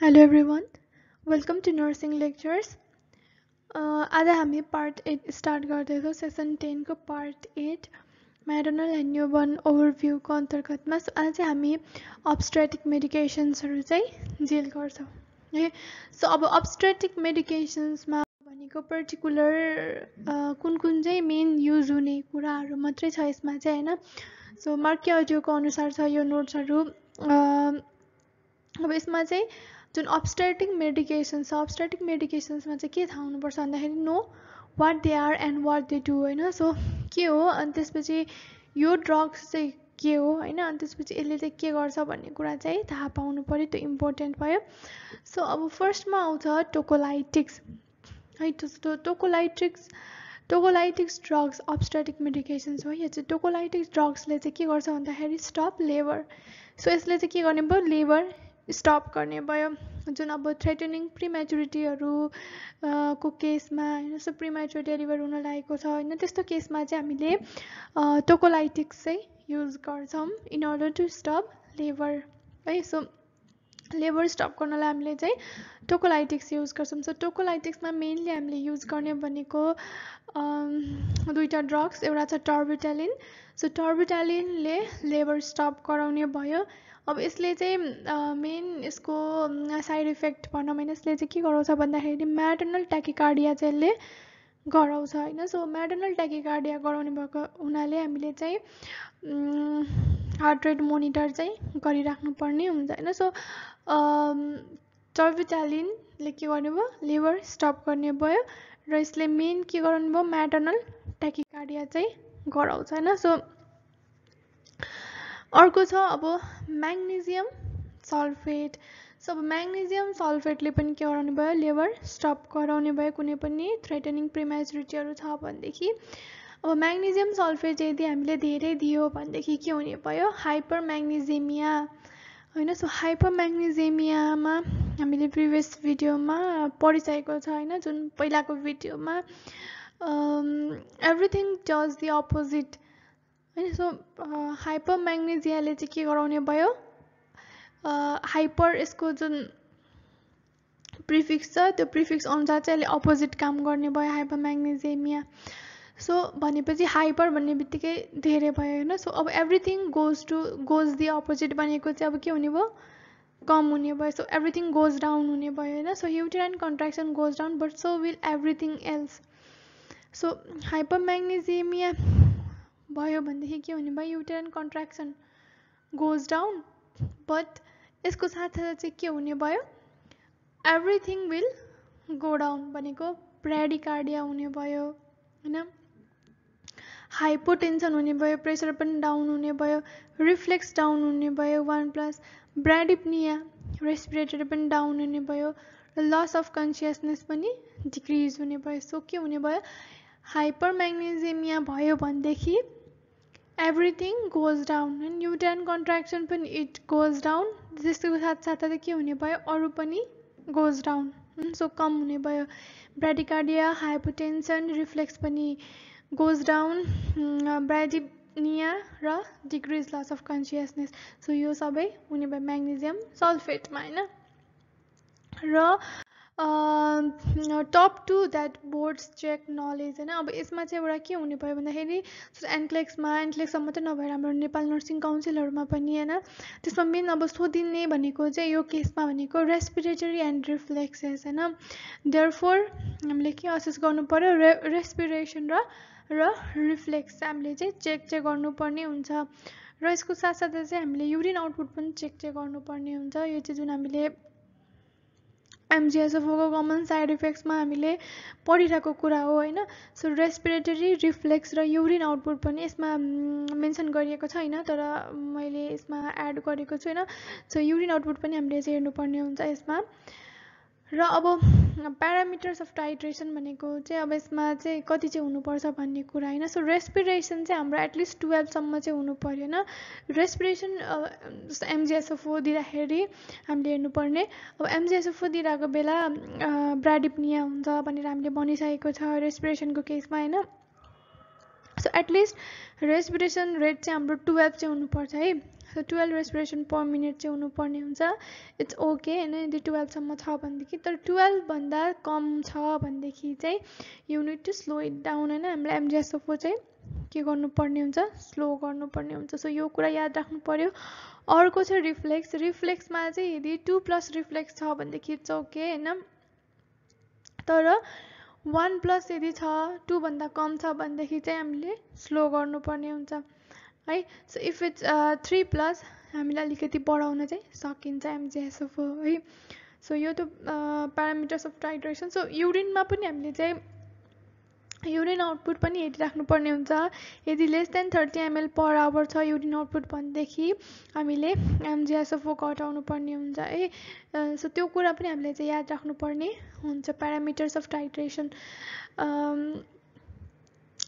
Hello everyone welcome to nursing lectures आज हामी part eight start गर्दैछौँ सेसन टेनको part eight maternal and newborn ओभरभ्यूको अन्तर्गतमा सो आज चाहिँ हामी अब्स्ट्रेटिक मेडिकेसन्सहरू चाहिँ डिल गर्छौँ। है सो अब अब्स्ट्रेटिक मेडिकेसन्समा भनेको पर्टिकुलर कुन कुन चाहिँ मेन युज हुने कुराहरू मात्रै छ यसमा चाहिँ होइन? सो मार्के अडियोको अनुसार छ यो नोट्सहरू। अब यसमा चाहिँ जुन अब्स्ट्रेटिक मेडिकेसन्स छ अब्स्ट्रेटिक मेडिकेसन्समा चाहिँ के थाहा हुनुपर्छ भन्दाखेरि no what they are and what they do होइन? सो के हो? अनि त्यसपछि यो ड्रग्स चाहिँ के हो होइन? अनि त्यसपछि यसले चाहिँ के गर्छ भन्ने कुरा चाहिँ थाहा पाउनु पऱ्यो त्यो इम्पोर्टेन्ट भयो। सो अब फर्स्टमा आउँछ टोकोलाइटिक्स है त्यो tocolytics tocolytics drugs obstetric medications हो। यो चाहिँ टोकोलाइटिक्स ड्रग्सले चाहिँ के गर्छ भन्दाखेरि स्टप लेबर सो यसले चाहिँ के गर्ने भयो? लेबर स्टप गर्ने भयो। जुन अब थ्रेटनिङ प्रिमेचुरिटीहरू को केसमा होइन सो प्रिमेचुर डेलिभर हुन लागेको छ होइन त्यस्तो केसमा चाहिँ हामीले टोकोलाइटिक्स चाहिँ युज गर्छौँ in order to stop labour है सो लेबर स्टप गर्नलाई हामीले चाहिँ टोकोलाइटिक्स युज गर्छौँ। सो टोकोलाइटिक्समा मेनली हामीले युज गर्ने भनेको दुईवटा ड्रग्स एउटा छ टर्बिटालिन सो टर्बिटालिनले लेबर स्टप गराउने भयो। अब यसले चाहिँ मेन यसको साइड इफेक्ट भनौँ होइन यसले चाहिँ के गराउँछ भन्दाखेरि म्याटर्नल ट्याकिकार्डिया चाहिँ यसले गराउँछ होइन? सो म्याटर्नल ट्याकिकार्डिया गराउने भएको हुनाले हामीले चाहिँ हार्ट रेट मोनिटर चाहिँ गरिराख्नु पर्ने हुन्छ होइन? सो टर्बिटालिनले के गर्ने भयो? लिभर स्टप गर्ने भयो र यसले मेन के गराउने भयो? म्याटर्नल ट्याकिकार्डिया चाहिँ गराउँछ होइन? सो अर्को छ अब म्याग्नेजियम सल्फेट। सो अब म्याग्नेजियम सल्फेटले पनि के गराउने भयो? लेबर स्टप गराउने भयो। कुनै पनि थ्रेटनिङ प्रिमेचुरिटीहरू छ भनेदेखि। अब म्याग्नेजियम सल्फेट यदि हामीले धेरै दियो भनेदेखि के हुने भयो? हाइपर म्याग्नेजेमिया होइन? सो हाइपर म्याग्नेजेमियामा हामीले प्रिभियस भिडियोमा पढिसकेको छ होइन? जुन पहिलाको भिडियोमा एभ्रिथिङ डज दि अपोजिट होइन सो हाइपर म्याग्नेजियाले चाहिँ के गराउने भयो? हाइपर यसको जुन प्रिफिक्स छ त्यो प्रिफिक्स अनुसार चाहिँ यसले अपोजिट काम गर्ने भयो हाइपर म्याग्नेजेमिया सो भनेपछि हाइपर भन्ने बित्तिकै धेरै भयो होइन? सो अब everything goes to goes the opposite भनेको चाहिँ अब के हुने भयो? कम हुने भयो। सो एभ्रिथिङ गोज डाउन हुने भयो होइन? So uterine contraction goes down but so will everything else so hypermagnesemia भयो भनेदेखि के हुने? भयो uterine contraction goes down but यसको साथसाथै चाहिँ के हुने भयो एभ्रिथिङ विल गो डाउन भनेको ब्रेडिकार्डिया हुने भयो होइन हाइपोटेन्सन हुने भयो प्रेसर पनि डाउन हुने भयो रिफ्लेक्स डाउन हुने भयो वान प्लस ब्राडिप्निया रेस्पिरेटरी पनि डाउन हुने भयो लस अफ कन्सियसनेस पनि डिक्रिज हुने भयो सो के हुने भयो हाइपर म्याग्नेजेमिया भयो भनेदेखि everything goes down uterine contraction पनि इट गोज डाउन त्यस्तोको साथसाथै के हुने भयो? अरू पनि गोज डाउन सो कम हुने भयो. ब्राडिकार्डिया हाइपोटेन्सन रिफ्लेक्स पनि गोज डाउन ब्राडिनिया र decrease loss of consciousness so यो सबै हुने भयो म्याग्नेजियम सल्फेटमा होइन र top to that boards check knowledge होइन? अब यसमा चाहिँ एउटा के हुने भयो भन्दाखेरि एन्क्लेक्समा एन्क्लेक्समा मात्रै नभएर हाम्रो नेपाल नर्सिङ काउन्सिलहरूमा पनि होइन? त्यसमा मेन अब सोधिने भनेको चाहिँ यो केसमा भनेको रेस्पिरेटरी एन्ड रिफ्लेक्सेस होइन? देयर फोर हामीले के असेस गर्नु पऱ्यो रे रेस्पिरेसन र र रिफ्लेक्स हामीले चाहिँ चेक चाहिँ गर्नुपर्ने हुन्छ। र यसको साथसाथै चाहिँ हामीले युरिन आउटपुट पनि चेक चाहिँ गर्नुपर्ने हुन्छ। यो चाहिँ जुन हामीले एमजिएसएफओको कमन साइड इफेक्ट्समा हामीले पढिरहेको कुरा हो होइन? सो रेस्पिरेटरी रिफ्लेक्स र युरिन आउटपुट पनि यसमा मेन्सन गरिएको छैन तर मैले यसमा एड गरेको छु सो युरिन आउटपुट पनि हामीले चाहिँ हेर्नुपर्ने हुन्छ यसमा। र अब प्यारामिटर्स अफ टाइट्रेसन भनेको चाहिँ अब यसमा चाहिँ कति चाहिँ हुनुपर्छ भन्ने कुरा होइन? सो रेस्पिरेसन चाहिँ हाम्रो एटलिस्ट टुवेल्भसम्म चाहिँ हुनु पऱ्यो होइन? रेस्पिरेसन जस्तो एमजिएसएफओ दिँदाखेरि हामीले हेर्नुपर्ने। अब एमजिएसएफओ दिइरहेको बेला ब्राडिप्निया हुन्छ भनेर हामीले भनिसकेको छ रेस्पिरेसनको केसमा होइन? सो एटलिस्ट रेस्पिरेसन रेट चाहिँ हाम्रो टुवेल्भ चाहिँ हुनुपर्छ है। So twelve respiration per minute चाहिँ हुनुपर्ने हुन्छ। इट्स ओके होइन यदि टुवेल्भसम्म छ भनेदेखि। तर टुवेल्भभन्दा कम छ भनेदेखि चाहिँ unit to slow it down होइन। हामीलाई एमजिएसओफो चाहिँ के गर्नुपर्ने हुन्छ? स्लो गर्नुपर्ने हुन्छ। सो यो कुरा याद राख्नु पऱ्यो अर्को छ रिफ्लेक्स रिफ्लेक्समा चाहिँ यदि टु प्लस रिफ्लेक्स छ भनेदेखि इट्स ओके होइन। तर वान प्लस यदि छ टूभन्दा कम छ भनेदेखि चाहिँ हामीले स्लो गर्नुपर्ने हुन्छ। है so if it's three plus हामीलाई अलिकति बढाउन चाहिँ सकिन्छ एमजिएसएफओ है। सो यो त प्यारामिटर्स अफ टाइट्रेसन सो युरिनमा पनि हामीले चाहिँ युरिन आउटपुट पनि हेरिराख्नुपर्ने हुन्छ। यदि less than thirty ML per hour छ युरिन आउटपुट भनेदेखि हामीले M G S O four घटाउनु पर्ने हुन्छ है। सो त्यो कुरा पनि हामीले चाहिँ याद राख्नुपर्ने हुन्छ। प्यारामिटर्स अफ टाइट्रेसन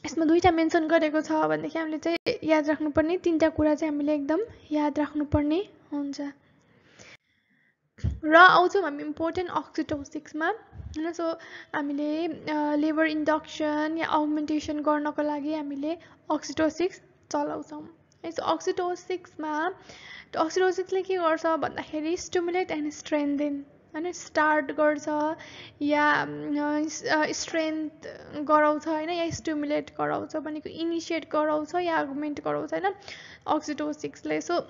यसमा दुईवटा मेन्सन गरेको छ भनेदेखि हामीले चाहिँ याद राख्नुपर्ने। तिनवटा कुरा चाहिँ हामीले एकदम याद राख्नुपर्ने हुन्छ। र आउँछौँ हामी इम्पोर्टेन्ट अक्सिटोसिक्समा होइन सो हामीले लेबर इन्डक्सन या अगमेन्टेसन गर्नको लागि हामीले अक्सिटोसिक्स चलाउँछौँ। है सो अक्सिटोसिक्समा अक्सिटोसिक्सले के गर्छ भन्दाखेरि स्टिमुलेट एन्ड स्ट्रेन्देन होइन स्टार्ट गर्छ या स्ट्रेन्थ गराउँछ होइन या स्टिमुलेट गराउँछ भनेको इनिसिएट गराउँछ या आर्गुमेन्ट गराउँछ होइन अक्सिटोसिक्सले सो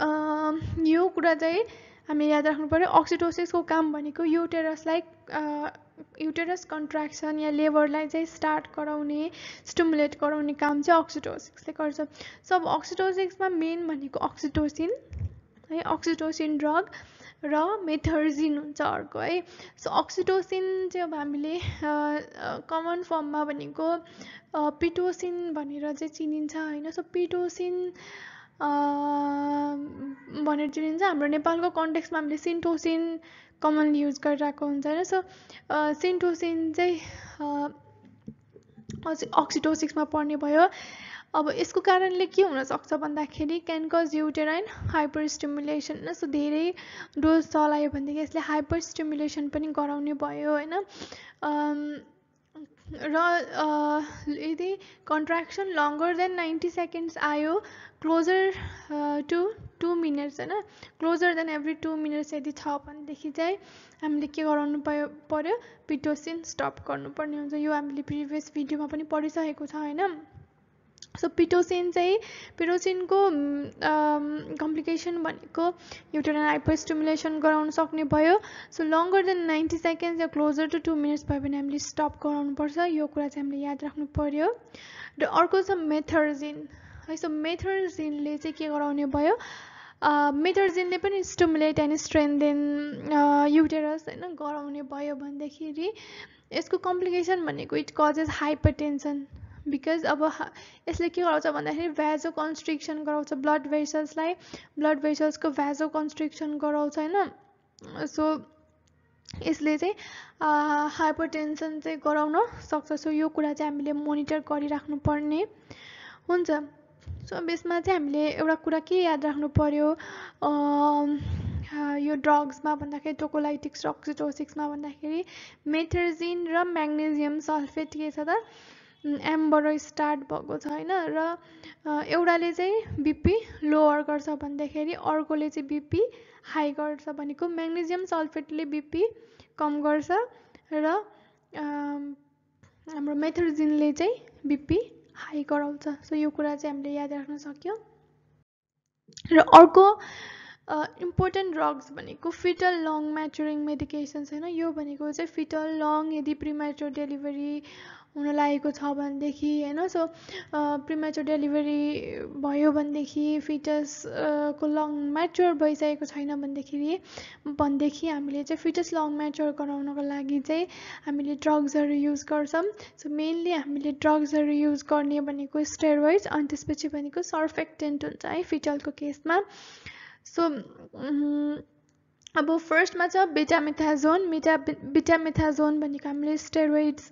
यो कुरा चाहिँ हामी याद राख्नु पऱ्यो अक्सिटोसिसको काम भनेको युटेरसलाई युटेरस कन्ट्राक्सन या लेबरलाई चाहिँ स्टार्ट गराउने स्टिमुलेट गराउने काम चाहिँ अक्सिटोसिक्सले गर्छ। सो अब अक्सिटोसिक्समा मेन भनेको अक्सिटोसिन है अक्सिटोसिन ड्रग र मेथर्जिन हुन्छ अर्को है। सो अक्सिटोसिन चाहिँ अब हामीले कमन फर्ममा भनेको पिटोसिन भनेर चाहिँ चिनिन्छ होइन। सो पिटोसिन भनेर चिनिन्छ। हाम्रो नेपालको कन्टेक्समा हामीले सिन्टोसिन कमनली युज गरिरहेको हुन्छ होइन। सो सिन्टोसिन चाहिँ अक्सिटोसिक्समा पर्ने भयो। अब यसको कारणले के हुनसक्छ भन्दाखेरि can cause uterine hyper stimulation होइन। सो धेरै डोज चलायो भनेदेखि यसले हाइपर स्टिमुलेसन पनि गराउने भयो होइन। र यदि contraction longer than ninety seconds आयो क्लोजर टु टु मिनट्स होइन closer than every two minutes यदि छ भनेदेखि चाहिँ हामीले के गराउनु पऱ्यो पऱ्यो पिटोसिन स्टप गर्नुपर्ने हुन्छ। यो हामीले प्रिभियस भिडियोमा पनि पढिसकेको छ होइन? सो पिटोसिन चाहिँ पिटोसिनको कम्प्लिकेसन भनेको एउटा हाइपर स्टिमुलेसन गराउन सक्ने भयो। So longer than ninety seconds yeah closer to two minutes भयो भने हामीले स्टप गराउनुपर्छ। यो कुरा चाहिँ हामीले याद राख्नु पर्यो। र अर्को छ मेथर्जिन सो मेथर्जिनले चाहिँ के गराउने भयो? मेथर्जिनले पनि स्टिमुलेट एन्ड स्ट्रेन्देन युटेरस होइन गराउने भयो भन्दाखेरि यसको कम्प्लिकेसन भनेको it causes hypertension because अब यसले के गराउँछ भन्दाखेरि भ्याजो कन्स्ट्रिक्सन गराउँछ। ब्लड भेसल्सलाई ब्लड भेसल्सको भ्याजो कन्स्ट्रिक्सन गराउँछ होइन? सो यसले चाहिँ हाइपर टेन्सन चाहिँ गराउन सक्छ। सो यो कुरा चाहिँ हामीले मोनिटर गरिराख्नु पर्ने। हुन्छ। सो यसमा चाहिँ हामीले एउटा कुरा के याद राख्नु पऱ्यो यो ड्रग्समा भन्दाखेरि टोकोलाइटिक्स र अक्सिटोसिक्समा भन्दाखेरि मेथर्जिन र म्याग्नेजियम सल्फेट के छ त? एमबाट स्टार्ट भएको छ होइन? र एउटाले चाहिँ बिपी लोवर गर्छ भन्दाखेरि अर्कोले चाहिँ बिपी हाई गर्छ भनेको म्याग्नेजियम सल्फेटले बिपी कम गर्छ र हाम्रो मेथोजिनले चाहिँ बिपी हाई गराउँछ। सो यो कुरा चाहिँ हामीले याद राख्न सक्यो। र अर्को इम्पोर्टेन्ट ड्रग्स भनेको फिटल लङ म्याचुरिङ मेडिकेसन्स होइन यो भनेको चाहिँ फिटल लङ यदि प्रिमेचर डेलिभरी हुन लागेको छ भनेदेखि होइन? सो प्रिमेचर डेलिभरी भयो भनेदेखि फिटस को लङ म्याच्योर भइसकेको छैन भनेदेखि भनेदेखि हामीले चाहिँ फिटस लङ म्याच्योर गराउनको लागि चाहिँ हामीले ड्रग्सहरू युज गर्छौँ। सो मेनली हामीले ड्रग्सहरू युज गर्ने भनेको स्टेरोइड्स अनि त्यसपछि भनेको सर्फेक्टेन्ट हुन्छ है फिटलको केसमा। सो अब फर्स्टमा छ बिटामिथाजोन बिटा बिटामिथाजोन भनेको हामीले स्टेरोइड्स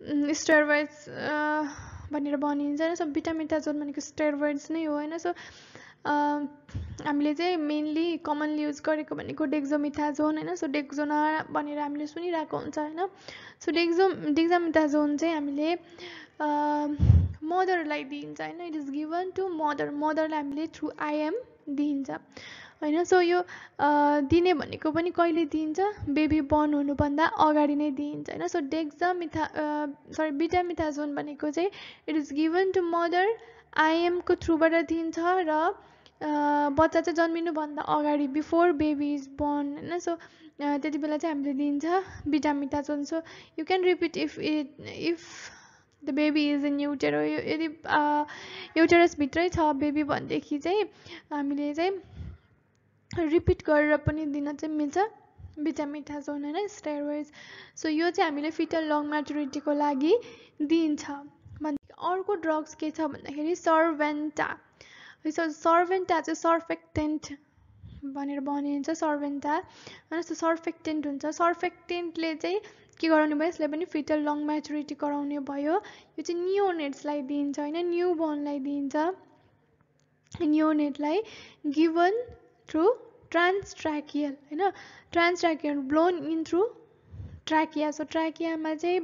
स्टेरोइड्स भनेर भनिन्छ होइन सो बिटामिटाजोन भनेको स्टेरोइड्स नै हो होइन सो हामीले चाहिँ मेनली कमनली युज गरेको भनेको डेक्जोमिथाजोन होइन सो डेक्जोना भनेर हामीले सुनिरहेको हुन्छ होइन सो डेक्जो डेक्जामिथाजोन चाहिँ हामीले मदरलाई दिइन्छ होइन it is given to mother मदरलाई हामीले थ्रु आइएम दिइन्छ होइन? सो यो दिने भनेको पनि कहिले दिइन्छ? बेबी बर्न हुनुभन्दा अगाडि नै दिइन्छ होइन? सो डेक्जा मिथा सरी बिटामिथाजोन भनेको चाहिँ it is given to mother आइएमको थ्रुबाट दिन्छ र बच्चा चाहिँ जन्मिनुभन्दा अगाडि बिफोर बेबी इज बर्न होइन? सो त्यति बेला चाहिँ हामीले दिन्छ betamethasone so you can repeat if it if the baby is in utero यदि युटेरसभित्रै छ बेबी भनेदेखि चाहिँ हामीले चाहिँ रिपिट गरेर पनि दिन चाहिँ मिल्छ। बिटामिथाजोन होइन? स्टेरोइड्स सो यो चाहिँ हामीले फिटल लङ म्याचुरिटीको लागि दिइन्छ अर्को ड्रग्स के छ भन्दाखेरि सर्भेन्टा। सर्भेन्टा चाहिँ सर्फेक्टेन्ट भनेर भनिन्छ सर्भेन्टा। होइन? यस्तो सर्फेक्टेन्ट हुन्छ। सर्फेक्टेन्टले चाहिँ के गराउने भयो? यसले पनि फिटल लङ म्याचुरिटी गराउने भयो। यो चाहिँ न्युनेट्सलाई दिइन्छ होइन? न्यु बोर्नलाई दिइन्छ न्युनेटलाई गिभन थ्रु ट्रान्सट्र्याकियल होइन? Transtracheal blown in through trachea so ट्र्याकियामा चाहिँ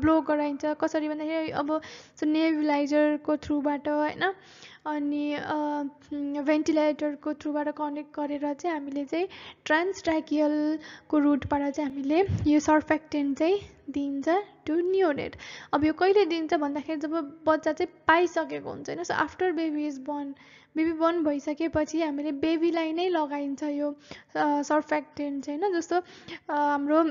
ब्लो गराइन्छ। कसरी भन्दाखेरि अब सो नेभुलाइजरको थ्रुबाट होइन? अनि भेन्टिलेटरको थ्रुबाट कनेक्ट गरेर चाहिँ हामीले चाहिँ ट्रान्सट्र्याकियलको रुटबाट चाहिँ हामीले यो सर्फेक्टेन्ट चाहिँ दिन्छ टु न्युनेट अब यो कहिले दिन्छ भन्दाखेरि जब बच्चा चाहिँ पाइसकेको हुन्छ होइन? So after baby is born baby born भइसकेपछि हामीले बेबीलाई नै लगाइन्छ यो सर्फेक्टेन्ट होइन? जस्तो हाम्रो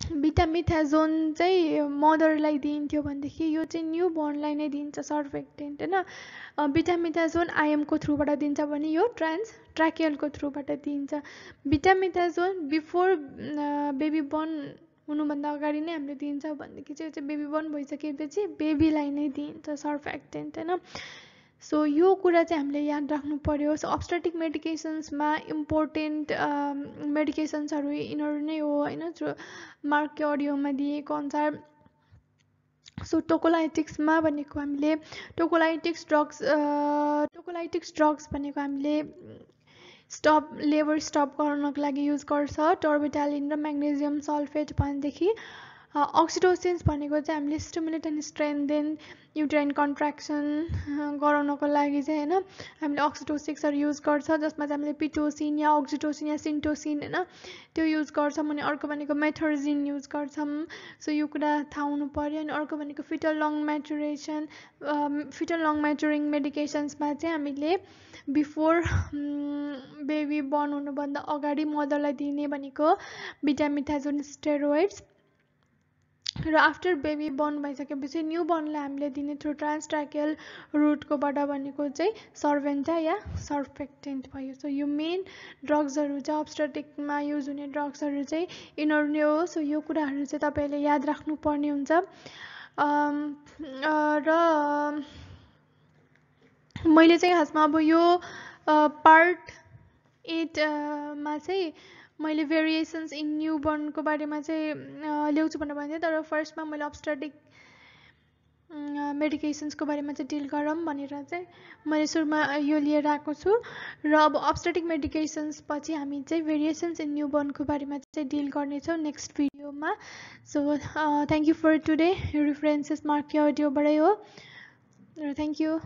बिटामिथाजोन चाहिँ मदरलाई दिइन्थ्यो भनेदेखि यो चाहिँ न्यु बोर्नलाई नै दिन्छ सर्फेक्टेन्ट होइन? बिटामिथाजोन आइएमको थ्रुबाट दिन्छ भने यो ट्रान्स ट्र्याकियलको थ्रुबाट दिइन्छ। बिटामिथाजोन बिफोर बेबी बर्न हुनुभन्दा अगाडि नै हामीले दिन्छ भनेदेखि चाहिँ यो चाहिँ बेबी बर्न भइसकेपछि बेबीलाई नै दिइन्छ सर्फेक्टेन्ट होइन? सो यो कुरा चाहिँ हामीले याद राख्नु पऱ्यो सो अब्स्टेटिक मेडिकेसन्समा इम्पोर्टेन्ट मेडिकेसन्सहरू यिनीहरू नै हो होइन? जो मार्क अडियोमा दिएको अनुसार। सो टोकोलाइटिक्समा भनेको हामीले टोकोलाइटिक्स ड्रग्स टोकोलाइटिक्स ड्रग्स भनेको हामीले स्टप लेबर स्टप गर्नको लागि युज गर्छ। टर्बिटालिन र म्याग्नेजियम सल्फेट भनेदेखि अक्सिटोसिन्स भनेको चाहिँ हामीले stimulate and strengthen uterine contraction गराउनको लागि चाहिँ होइन हामीले अक्सिटोसिक्सहरू युज गर्छ जसमा चाहिँ हामीले पिटोसिन या अक्सिटोसिन या सिन्टोसिन होइन त्यो युज गर्छौँ अनि अर्को भनेको मेथोर्जिन युज गर्छौँ। सो यो कुरा थाहा हुनु पऱ्यो अनि अर्को भनेको fetal lung maturation fetal lung maturing मेडिकेसन्समा चाहिँ हामीले बिफोर बेबी बर्न हुनुभन्दा अगाडि मदरलाई दिने भनेको भिटामिथाजोन स्टेरोइड्स र आफ्टर बेबी बर्न भइसकेपछि न्यू बर्नलाई हामीले दिने थ्रु ट्रान्सट्राकियल रुटकोबाट भनेको चाहिँ सर्भेन्टा या सर्फेक्टेन्ट भयो। सो यो मेन ड्रग्सहरू चाहिँ अब्स्टेटिकमा युज हुने ड्रग्सहरू चाहिँ यिनीहरू नै हो। सो यो कुराहरू चाहिँ तपाईँले याद राख्नुपर्ने हुन्छ। र मैले चाहिँ खासमा अब यो पार्ट एटमा चाहिँ मैले भेरिएसन्स इन न्यु बर्नको बारेमा चाहिँ ल्याउँछु भनेर भनेको थिएँ तर फर्स्टमा मैले अब्स्टेटिक मेडिकेसन्सको बारेमा चाहिँ डिल गरौँ भनेर चाहिँ मैले सुरुमा यो लिएर आएको छु। र अब अब्स्टेटिक मेडिकेसन्स पछि हामी चाहिँ भेरिएसन्स इन न्यु बर्नको बारेमा चाहिँ डिल गर्नेछौँ नेक्स्ट भिडियोमा so thank you for today references mark अडियोबाटै हो। र थ्याङ्क यू